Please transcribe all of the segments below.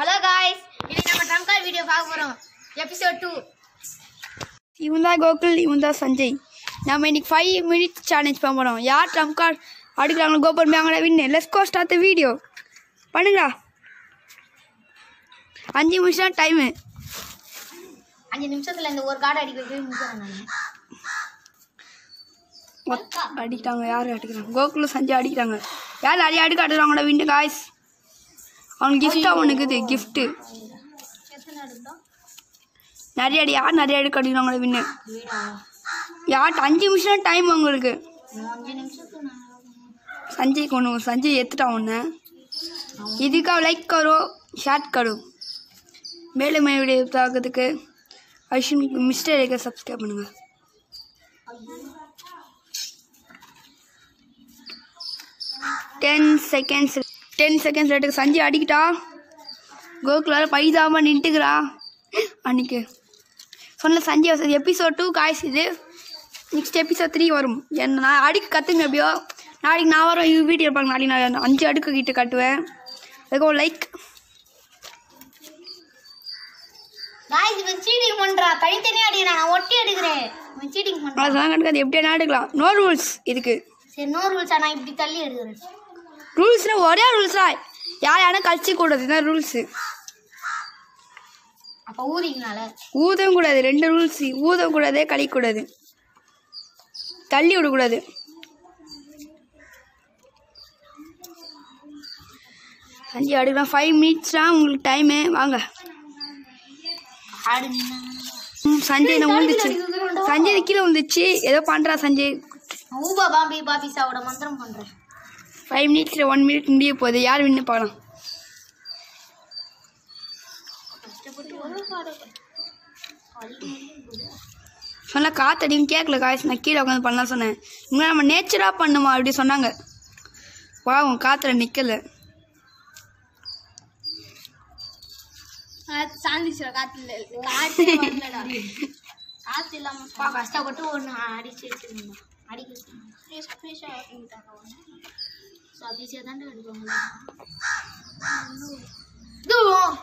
Hello guys இன்னைக்கு நம்ம ட்ரம்கா video பார்க்க போறோம். எபிசோட் டூ இவன் தான் கோகுல் இவன் தான் சஞ்சய். நம்ம இன்னைக்கு ஃபைவ் மினிட்ஸ் சேலஞ்ச் பண்ண போகிறோம் யார் ட்ரம் கார்டு அடிக்கிறாங்களோ கோபுரம் அவங்கள win let's go start video பண்ணுங்களா அஞ்சு நிமிஷம் டைமு அஞ்சு நிமிஷத்துல இந்த ஒரு கார்டு அடிக்க போய் முடிக்கிறேன் நான். அடிக்கிறாங்க யார் அடிக்கிறாங்க? கோகுல் சஞ்சய் அடிக்கிறாங்க. யார் நிறைய அடிக்க அடிக்கிறாங்களோ வின்னு காய்ஸ் அவன் கிஃப்ட் அவனுக்கு இது கிஃப்ட்டு நிறைய அடி யார் நிறைய அடி கடிக்கிறாங்களே வின்னு யார்? அஞ்சு நிமிஷம் டைம் உங்களுக்கு சஞ்சய் கொண்டு சஞ்சய் ஏற்றுட்டான் ஒன்று இதுக்காக லைக் கரோ ஷேர் கரோ. மேலும் வீடியோ பார்க்கறதுக்கு அஷின் மிஸ்டர் இருக்க சப்ஸ்கிரைப் பண்ணுங்கள் டென் செகண்ட்ஸ் டென் செகண்ட்ஸ் லேட்டுக்கு சஞ்சய் அடிக்கிட்டா? கோகுலால பைதாம நின்ட்டுக்கிறா அன்னைக்கு. சொன்ன சஞ்சய் எபிசோட் டூ காய்ஸ் இது. நெக்ஸ்ட் எபிசோட் த்ரீ வரும். என்ன நான் அடிக்க கற்றுங்க எப்படியோ நாளைக்கு நான் வரோம் வீடியோ இருப்பாங்க. நாளைக்கு நான் அஞ்சு அடுக்கு கிட்ட கட்டுவேன். அதுக்கு லைக் காய்ஸ் இவன் சீட்டிங் பண்றா. தனித்தனியா அடிக்கிறேன் நான் ஒட்டி அடிக்கிறேன் இவன் சீட்டிங் பண்றான். அதெல்லாம் கணக்காது எப்படியா எடுக்கலாம். நோ ரூல்ஸ் இதுக்கு சரி நோ ரூல்ஸா நான் இப்படி தள்ளி எடுக்கிறேன். ரூல்ஸ்னால் ஒரே ரூல்ஸா யார் யாரும் கழிச்சு கூடாது இதுதான் ரூல்ஸு. அப்ப ஊதிங்கனால ஊதவும் கூடாது ரெண்டு ரூல்ஸ். ஊதவும் கூடாது கழிக்கக்கூடாது. தள்ளி விடக்கூடாது. அஞ்சு அடுக்கலாம். ஃபைவ் மினிட்ஸ் தான் உங்களுக்கு டைமு வாங்க. சஞ்சய் நான் விழுந்துச்சு சஞ்சய் கீழே விழுந்துச்சு ஏதோ பண்ணுறா சஞ்சய். ஊபா பாம்பி பாபிசாவோட மந்திரம் பண்றேன். ஃபைவ் மினிட்ஸில் ஒன் மினிட் முடிய போகுது. யார் வின்னு பார்க்கலாம். கஷ்டப்பட்டு ஒரு சொன்னால் காத்தடியும் கேட்கல காய்ஸ் நான் கீழே உட்காந்து பண்ணலாம் சொன்னேன். இங்கே நம்ம நேச்சராக பண்ணுமா அப்படி சொன்னாங்க. பாவம் காற்றுல நிற்கல சாந்திச்சுடா காத்துல. காத்து வரலடா காத்து இல்லாம பா கஷ்டப்பட்டு ஒன்று அடிச்சு வச்சிருந்தோம் அடிக்க ஸோ எடுப்பாங்க இதுவும்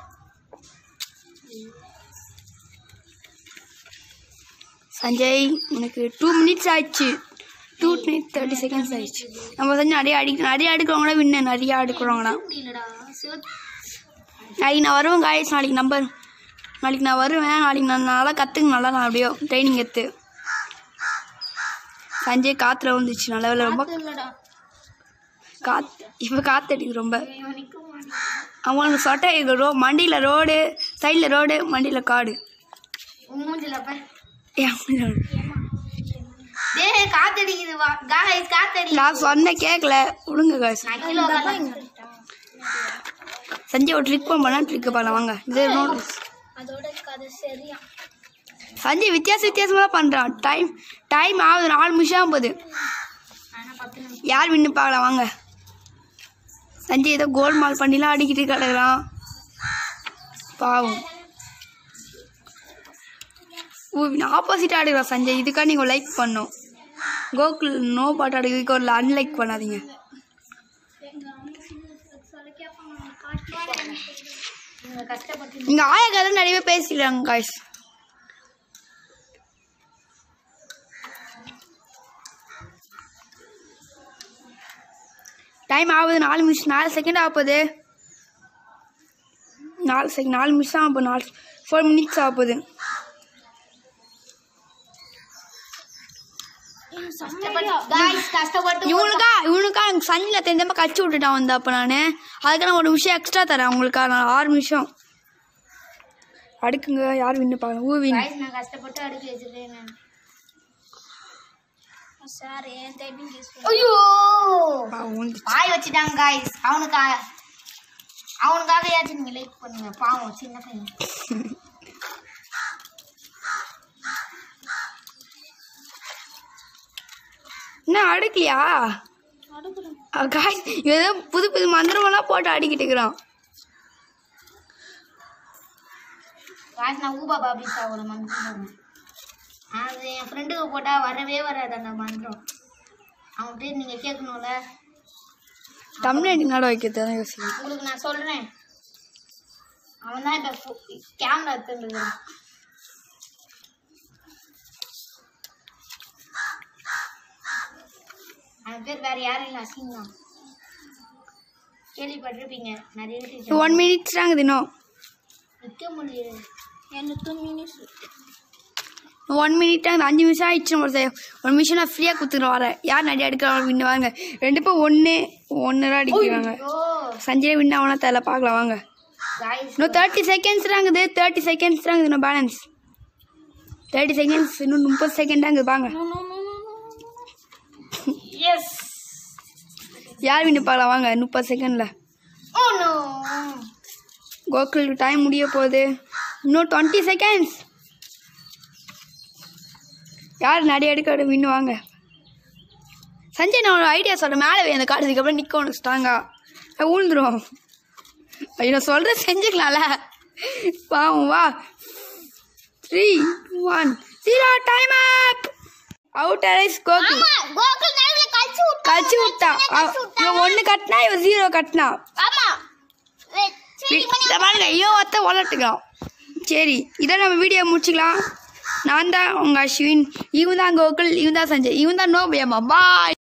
சஞ்சய் உனக்கு டூ மினிட்ஸ் ஆயிடுச்சு. டூ மினிட் தேர்ட்டி செகண்ட்ஸ் ஆயிடுச்சு. நம்ம சஞ்சய் நிறைய அடி நிறைய அடுக்கிறவங்களா வின்னு நிறைய அடுக்கிறவங்களா நாளைக்கு நான் வருவேன் காய்ஸ் நாளைக்கு நம்பர் நாளைக்கு நான் வருவேன். நாளைக்கு நான் நல்லா கற்றுங்க நல்லா நான் அப்படியோ ட்ரைனிங் எடுத்து. சஞ்சய் காற்றுல வந்துச்சு நல்ல வேலை ரொம்ப காத் இப்போ ரொம்ப. இவன் நிற்க மாட்டான் அவங்களுக்கு சொட்டை ரோ மண்டியில் ரோடு சைடில் ரோடு மண்டியில் காடு. நான் சொன்ன கேட்கல விடுங்க உட்கார்ந்து சஞ்சய் ஒரு ட்ரிக் பண்ணா ட்ரிக் பண்ணலாம் வாங்க. இது அதோட கதை சரியா. சஞ்சய் வித்தியாச வித்தியாசமாக பண்ணுறான் டைம் டைம் ஆகுது நாலு நிமிஷம் ஆகுது யார் வின்னு பார்க்கலாம் வாங்க. சஞ்சய் ஏதோ கோல் மால் பண்ணிலாம் அடிக்கிட்டு கிடக்குறான். பாவம். ஆப்போசிட் ஆடுகிறான் சஞ்சய். இதுக்காக நீங்கள் லைக் பண்ணும் கோகுல் நோ பாட்டு ஆடுறதுக்கு ஒரு அன்லைக் பண்ணாதீங்க. இங்கே ஆயா கதை நிறைய பேசிக்கிறாங்க காய்ஸ் டைம் ஆகுது நாலு நிமிஷம் நாலு செகண்ட் ஆகுது நாலு செகண்ட் நாலு நிமிஷம் ஆகும் நாலு ஃபோர் மினிட்ஸ் ஆகுது இவனுக்கா இவனுக்கா எனக்கு சஞ்சில் தெரிஞ்சமா கழிச்சு விட்டுட்டான் வந்து அப்போ நான் அதுக்கு நான் ஒரு நிமிஷம் எக்ஸ்ட்ரா தரேன் உங்களுக்கா நான் ஆறு நிமிஷம் அடுக்குங்க யார் வின்னு பார்க்கலாம் ஊவின் காய்ஸ் நான் கஷ்டப்பட்டு அடுக்கி வச்சிருக்கேன் நான் சார் ஏன் டைப்பிங் ஐயோ! பாய் வச்சுட்டாங்க காய்ஸ் அவனுக்கா அவனுக்காக ஏதாச்சும் நீங்க லைக் பண்ணுங்க. பாவம் சின்ன பையன். என்ன அடுக்கலையா? காய் ஏதோ புது புது மந்திரமெல்லாம் போட்டு அடிக்கிட்டு இருக்கிறான். காய்ஸ் நான் ஊபா பாபிசாவோட மந்திரம் அது என் ஃப்ரெண்டுக்கு போட்டால் வரவே வராது அந்த மந்திரம். அவன்கிட்ட நீங்கள் கேட்கணும்ல? தமிழ்நாட்டு நட வைக்கிறது தான் யோசிக்கிறேன் உங்களுக்கு நான் சொல்கிறேன் அவன் தான் இப்போ கேமரா எடுத்துருக்கான் அவன் பேர் வேற யாரும் இல்லை அசிங் தான். கேள்விப்பட்டிருப்பீங்க நிறைய பேர் ஒன் மினிட்ஸ் தாங்க இன்னும் நிற்க முடியல. எனக்கு மினிட்ஸ் ஒன் மினிட் தான் அஞ்சு நிமிஷம் ஆயிடுச்சு ஒரு ஒரு நிமிஷம் நான் ஃப்ரீயாக கொடுத்துட்டு வரேன். யார் நிறைய எடுக்கிறாங்க? வின்னு வாங்க. ரெண்டு பேரும் ஒன்று ஒன்று தான் அடிக்கிறாங்க. சஞ்சய் வின் ஆகலாம் தெரியல பார்க்கலாம். வாங்க. இன்னும் தேர்ட்டி செகண்ட்ஸ் தாங்குது தேர்ட்டி செகண்ட்ஸ் தாங்குது இன்னும் பேலன்ஸ் தேர்ட்டி செகண்ட்ஸ் இன்னும் முப்பது செகண்ட் தாங்குது வாங்க. எஸ் யார் வின்னு பார்க்கலாம்? வாங்க. முப்பது செகண்டில் நோ கோகுல் டைம் முடிய போகுது. இன்னும் டுவெண்ட்டி செகண்ட்ஸ் யார் நிறைய எடுக்க வின்னு வாங்க. சஞ்சய் நான் ஒரு ஐடியா சொல்கிறேன் மேலே அந்த கார்டு இதுக்கப்புறம் நிற்க உனக்கு ஸ்ட்ராங்காக ஊழ்ந்துரும் ஐயோ நான் சொல்கிறேன் செஞ்சுக்கலாம்ல. வாங்க வா. Three one zero time up out arise Gokul கழிச்சு விட்டா இவன் ஒன்று கட்டினா இவன் ஜீரோ கட்டினா. பாருங்க ஐயோ ஒத்த வளர்த்துக்கலாம் சரி இதை நம்ம வீடியோ முடிச்சுக்கலாம். நான் தான் உங்கள் அஸ்வின். இவன் தான் கோகுல் இவன் தான் சஞ்சய். இவன் தான் நோ பயமா பாய்